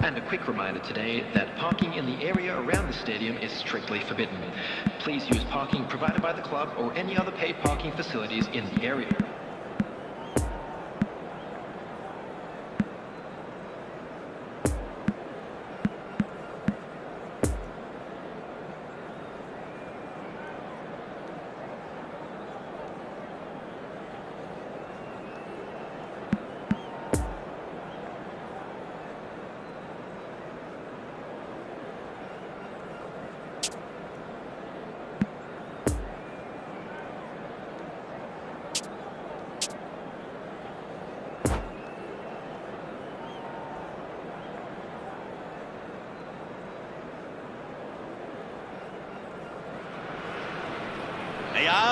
And a quick reminder today that parking in the area around the stadium is strictly forbidden. Please use parking provided by the club or any other paid parking facilities in the area.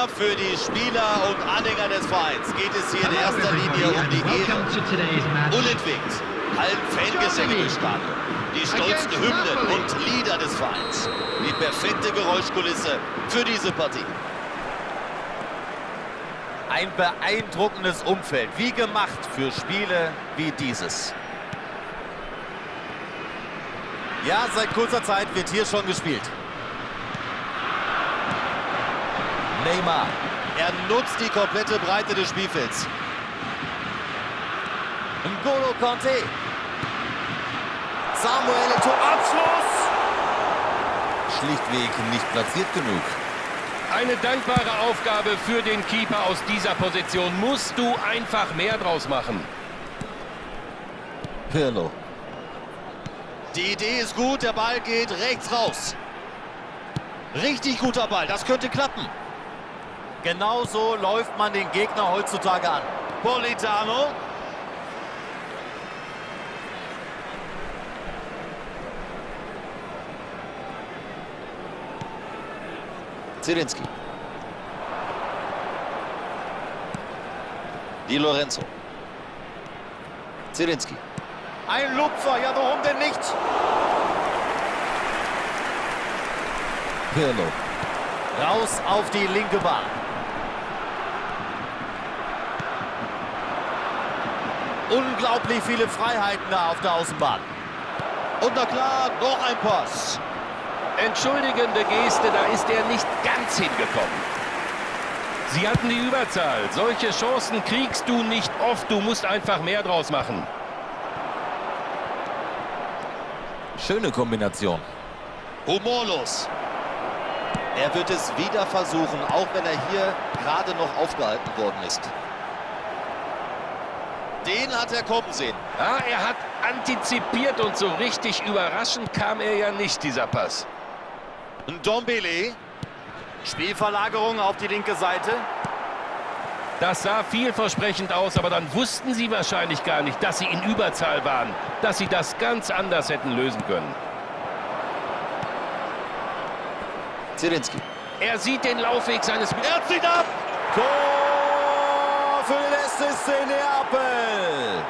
Für die Spieler und Anhänger des Vereins geht es hier in erster Linie um die Ehre. Unentwegt hallen Fangesänge durch Stadion. Die stolzen Hymnen und Lieder des Vereins. Die perfekte Geräuschkulisse für diese Partie. Ein beeindruckendes Umfeld, wie gemacht für Spiele wie dieses. Ja, seit kurzer Zeit wird hier schon gespielt. Neymar. Er nutzt die komplette Breite des Spielfelds. N'Golo Conte. Samuel Eto'o. Abschluss! Schlichtweg nicht platziert genug. Eine dankbare Aufgabe für den Keeper aus dieser Position. Musst du einfach mehr draus machen. Pirlo. Die Idee ist gut, der Ball geht rechts raus. Richtig guter Ball, das könnte klappen. Genauso läuft man den Gegner heutzutage an. Politano. Zielinski. Di Lorenzo. Zielinski. Ein Lupfer, ja warum denn nicht? Pirlo. Raus auf die linke Bahn. Unglaublich viele Freiheiten da auf der Außenbahn. Und na klar, noch ein Pass. Entschuldigende Geste, da ist er nicht ganz hingekommen. Sie hatten die Überzahl. Solche Chancen kriegst du nicht oft. Du musst einfach mehr draus machen. Schöne Kombination. Humorlos. Er wird es wieder versuchen, auch wenn er hier gerade noch aufgehalten worden ist. Den hat er kommen sehen. Ja, er hat antizipiert und so richtig überraschend kam er ja nicht, dieser Pass. Ndombele. Spielverlagerung auf die linke Seite. Das sah vielversprechend aus, aber dann wussten sie wahrscheinlich gar nicht, dass sie in Überzahl waren, dass sie das ganz anders hätten lösen können. Zielinski. Er sieht den Laufweg seines... Er zieht ab! Tor für den SSC Neapel!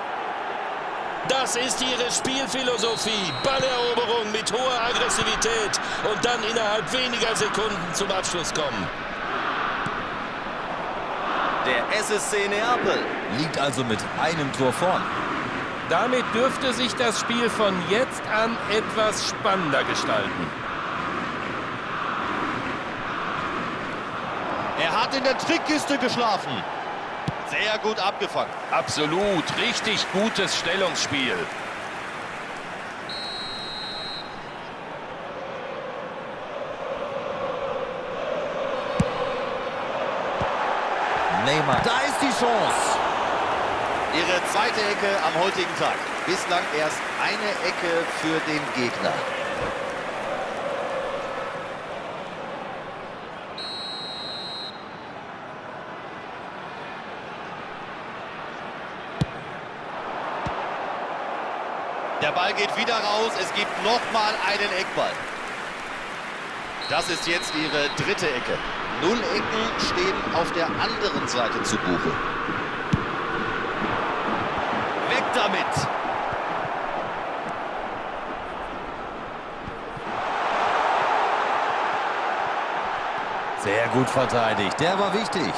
Das ist ihre Spielphilosophie. Balleroberung mit hoher Aggressivität und dann innerhalb weniger Sekunden zum Abschluss kommen. Der SSC Neapel liegt also mit einem Tor vorn. Damit dürfte sich das Spiel von jetzt an etwas spannender gestalten. Er hat in der Trickkiste geschlafen. Sehr gut abgefangen. Absolut, richtig gutes Stellungsspiel. Neymar. Da ist die Chance. Ihre zweite Ecke am heutigen Tag. Bislang erst eine Ecke für den Gegner. Der Ball geht wieder raus. Es gibt noch mal einen Eckball. Das ist jetzt ihre dritte Ecke. Null Ecken stehen auf der anderen Seite zu Buche. Weg damit! Sehr gut verteidigt. Der war wichtig.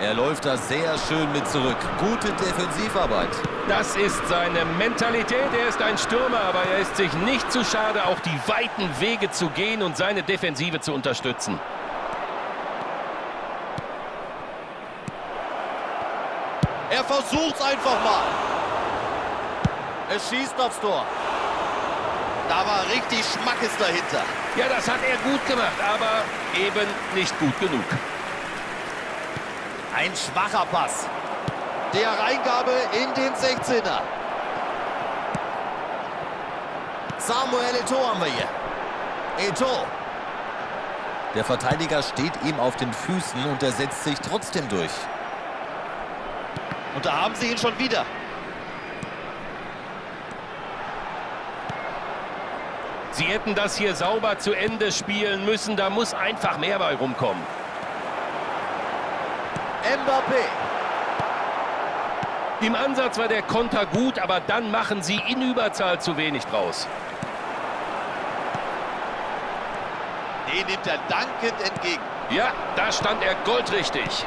Er läuft da sehr schön mit zurück. Gute Defensivarbeit. Das ist seine Mentalität. Er ist ein Stürmer, aber er ist sich nicht zu schade, auch die weiten Wege zu gehen und seine Defensive zu unterstützen. Er versucht es einfach mal. Es schießt aufs Tor. Da war richtig Schmackes dahinter. Ja, das hat er gut gemacht, aber eben nicht gut genug. Ein schwacher Pass. Der Reingabe in den 16er. Samuel Eto'o haben wir hier. Eto'o. Der Verteidiger steht ihm auf den Füßen und er setzt sich trotzdem durch. Und da haben sie ihn schon wieder. Sie hätten das hier sauber zu Ende spielen müssen. Da muss einfach mehr bei rumkommen. Mbappé. Im Ansatz war der Konter gut, aber dann machen sie in Überzahl zu wenig draus. Den nimmt er dankend entgegen. Ja, da stand er goldrichtig.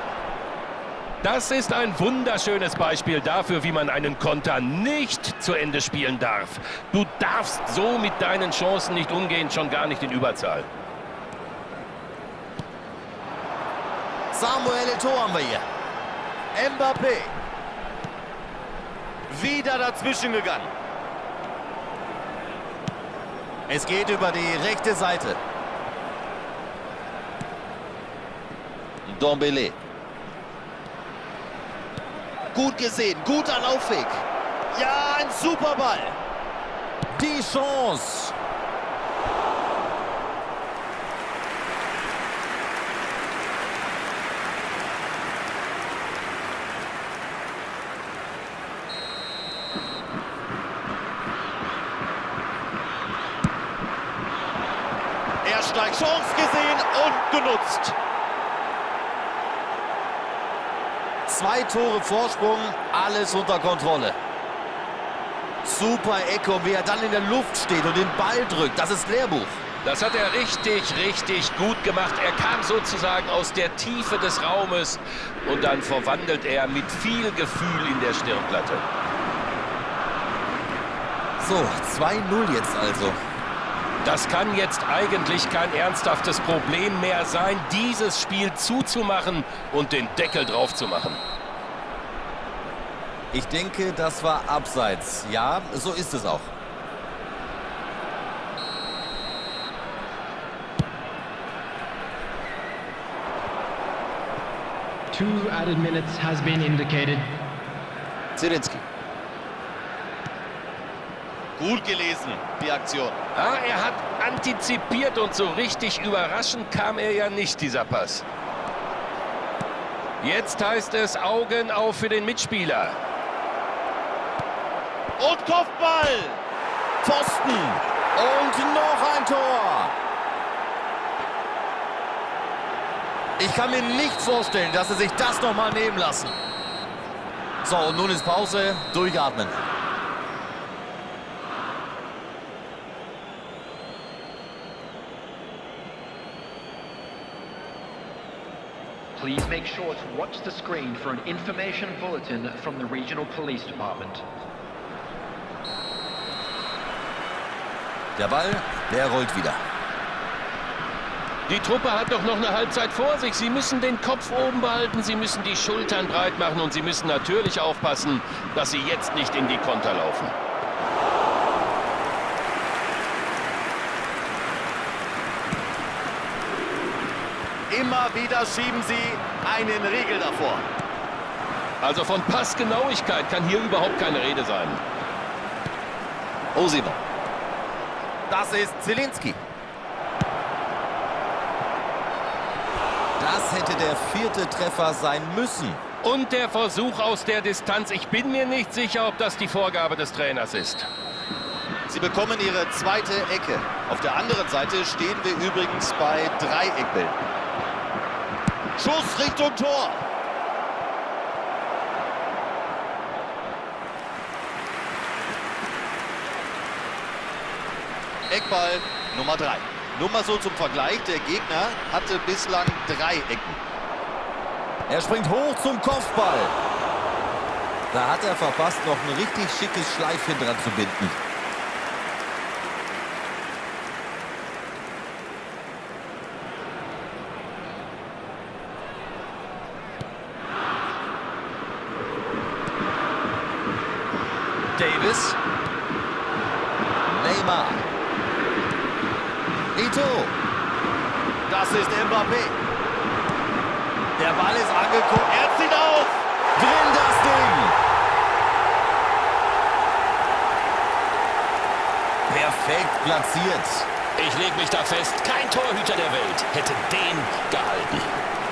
Das ist ein wunderschönes Beispiel dafür, wie man einen Konter nicht zu Ende spielen darf. Du darfst so mit deinen Chancen nicht umgehen, schon gar nicht in Überzahl. Samuel Eto'o haben wir hier. Mbappé. Wieder dazwischen gegangen. Es geht über die rechte Seite. Dombele. Gut gesehen, guter Laufweg. Ja, ein super Ball. Die Chance. Er steigt, Chance gesehen und genutzt. Zwei Tore Vorsprung, alles unter Kontrolle. Super Echo, wie er dann in der Luft steht und den Ball drückt. Das ist Lehrbuch. Das hat er richtig, richtig gut gemacht. Er kam sozusagen aus der Tiefe des Raumes und dann verwandelt er mit viel Gefühl in der Stirnplatte. So, 2-0 jetzt also. Das kann jetzt eigentlich kein ernsthaftes Problem mehr sein, dieses Spiel zuzumachen und den Deckel drauf zu machen. Ich denke, das war abseits. Ja, so ist es auch. Two added minutes has been indicated. Zielinski. Gut gelesen, die Aktion. Ah, er hat antizipiert und so richtig überraschend kam er ja nicht, dieser Pass. Jetzt heißt es Augen auf für den Mitspieler. Und Kopfball. Pfosten. Und noch ein Tor. Ich kann mir nicht vorstellen, dass sie sich das noch mal nehmen lassen. So, und nun ist Pause. Durchatmen. Please make sure to watch the screen for an information bulletin from the regional police department. Der Ball, der rollt wieder. Die Truppe hat doch noch eine Halbzeit vor sich. Sie müssen den Kopf oben behalten, sie müssen die Schultern breit machen und sie müssen natürlich aufpassen, dass sie jetzt nicht in die Konter laufen. Immer wieder schieben sie einen Riegel davor. Also von Passgenauigkeit kann hier überhaupt keine Rede sein. Osimo. Das ist Zielinski. Das hätte der vierte Treffer sein müssen. Und der Versuch aus der Distanz. Ich bin mir nicht sicher, ob das die Vorgabe des Trainers ist. Sie bekommen ihre zweite Ecke. Auf der anderen Seite stehen wir übrigens bei Dreieckbällen. Schuss Richtung Tor. Eckball Nummer 3. Nur mal so zum Vergleich, der Gegner hatte bislang drei Ecken. Er springt hoch zum Kopfball. Da hat er verpasst, noch ein richtig schickes Schleifchen dran zu binden. Davis. Neymar. Ito. Das ist Mbappé. Der Ball ist angekommen. Er zieht auf. Drin das Ding. Perfekt platziert. Ich leg mich da fest. Kein Torhüter der Welt hätte den gehalten.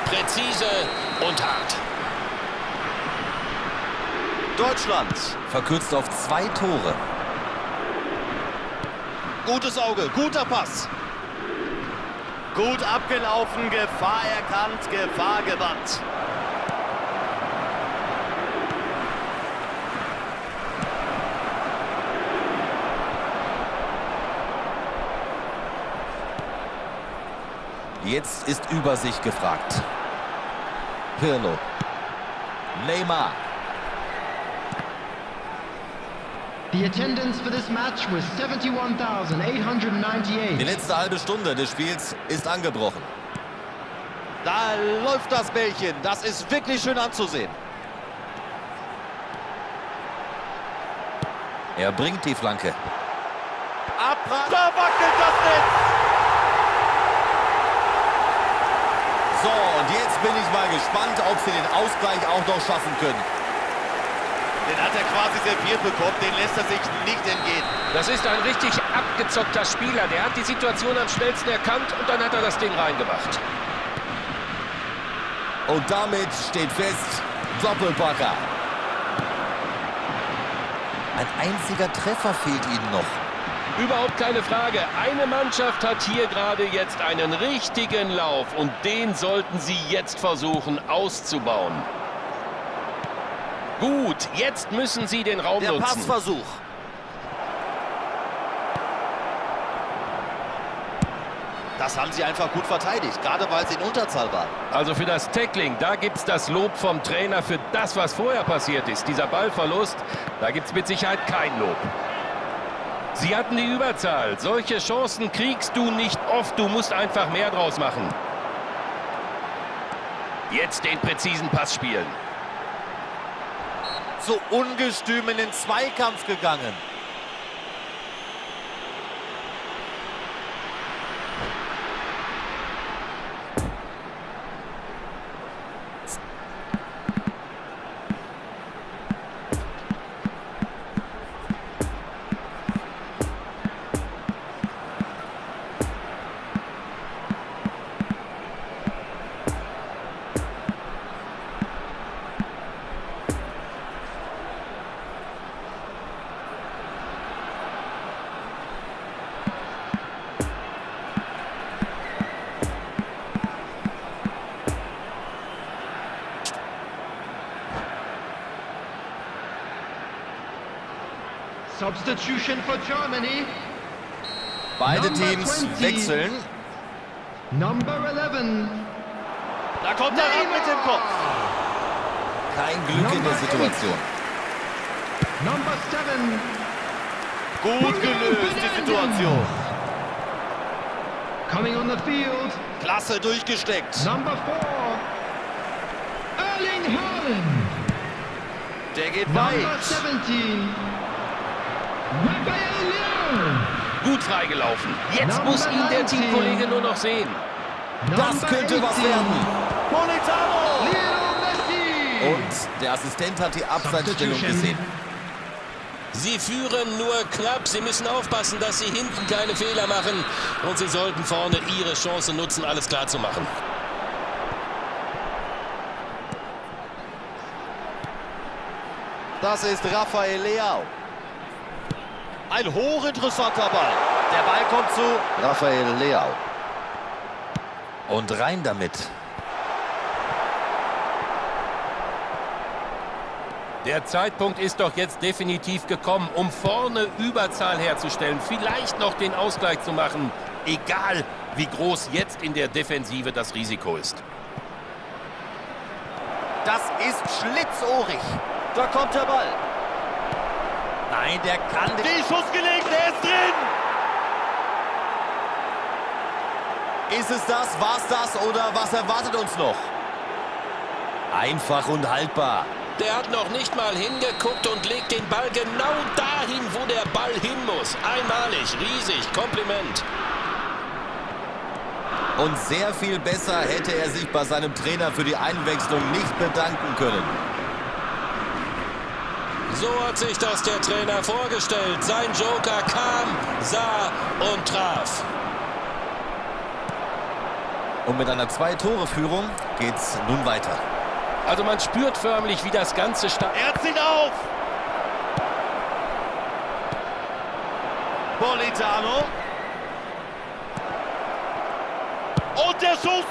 Präzise und hart. Deutschland verkürzt auf zwei Tore. Gutes Auge, guter Pass. Gut abgelaufen, Gefahr erkannt, Gefahr gewandt. Jetzt ist Übersicht gefragt. Pirlo. Neymar. The attendance for this match was 71,898. Die letzte halbe Stunde des Spiels ist angebrochen. Da läuft das Bällchen. Das ist wirklich schön anzusehen. Er bringt die Flanke. Abra da wackelt das Netz. So, und jetzt bin ich mal gespannt, ob sie den Ausgleich auch noch schaffen können. Den hat er quasi serviert bekommen, den lässt er sich nicht entgehen. Das ist ein richtig abgezockter Spieler. Der hat die Situation am schnellsten erkannt und dann hat er das Ding reingemacht. Und damit steht fest, Doppelpacker. Ein einziger Treffer fehlt ihnen noch. Überhaupt keine Frage. Eine Mannschaft hat hier gerade jetzt einen richtigen Lauf und den sollten sie jetzt versuchen auszubauen. Gut, jetzt müssen sie den Raum Der nutzen. Passversuch. Das haben sie einfach gut verteidigt, gerade weil sie in Unterzahl waren. Also für das Tackling, da gibt es das Lob vom Trainer für das, was vorher passiert ist. Dieser Ballverlust, da gibt es mit Sicherheit kein Lob. Sie hatten die Überzahl. Solche Chancen kriegst du nicht oft. Du musst einfach mehr draus machen. Jetzt den präzisen Pass spielen. So ungestüm in den Zweikampf gegangen. Substitution for Germany. Beide Number Teams 20. wechseln. Number 11. Da kommt er ran mit dem Kopf. Kein Glück in der Situation. Number 7. Gut gelöst, die Situation. Coming on the field. Klasse durchgesteckt. Number 4. Erling Haaland. Der geht Number weit. 17. Gut freigelaufen. Jetzt muss ihn der 19. Teamkollege nur noch sehen. Das könnte was 18. werden. Und der Assistent hat die Abseitsstellung gesehen. Sie führen nur knapp. Sie müssen aufpassen, dass sie hinten keine Fehler machen. Und sie sollten vorne ihre Chance nutzen, alles klar zu machen. Das ist Rafael Leao. Ein hochinteressanter Ball. Der Ball kommt zu Rafael Leao. Und rein damit. Der Zeitpunkt ist doch jetzt definitiv gekommen, um vorne Überzahl herzustellen, vielleicht noch den Ausgleich zu machen, egal wie groß jetzt in der Defensive das Risiko ist. Das ist schlitzohrig. Da kommt der Ball. Nein, der kann... Die Schuss gelegt, der ist drin! Ist es das, war's das oder was erwartet uns noch? Einfach und haltbar. Der hat noch nicht mal hingeguckt und legt den Ball genau dahin, wo der Ball hin muss. Einmalig, riesig, Kompliment. Und sehr viel besser hätte er sich bei seinem Trainer für die Einwechslung nicht bedanken können. So hat sich das der Trainer vorgestellt. Sein Joker kam, sah und traf. Und mit einer Zwei-Tore-Führung geht's nun weiter. Also man spürt förmlich, wie das Ganze statt. Er zieht auf! Politano. Und der Schuss!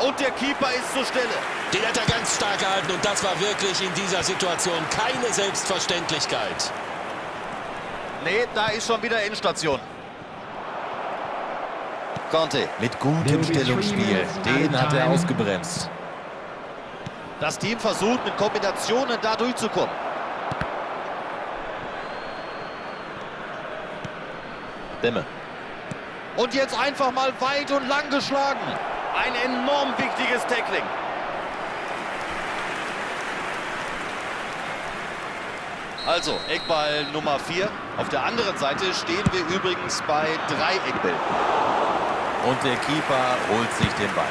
Und der Keeper ist zur Stelle. Den hat er ganz stark gehalten und das war wirklich in dieser Situation keine Selbstverständlichkeit. Nee, da ist schon wieder Endstation. Conte mit gutem Stellungsspiel. Den hat er ausgebremst. Das Team versucht mit Kombinationen da durchzukommen. Demme. Und jetzt einfach mal weit und lang geschlagen. Ein enorm wichtiges Tackling. Also, Eckball Nummer 4. Auf der anderen Seite stehen wir übrigens bei drei Eckbällen. Und der Keeper holt sich den Ball.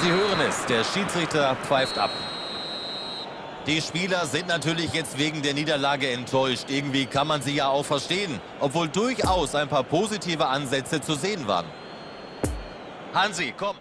Sie hören es, der Schiedsrichter pfeift ab. Die Spieler sind natürlich jetzt wegen der Niederlage enttäuscht. Irgendwie kann man sie ja auch verstehen, obwohl durchaus ein paar positive Ansätze zu sehen waren. Hansi, komm.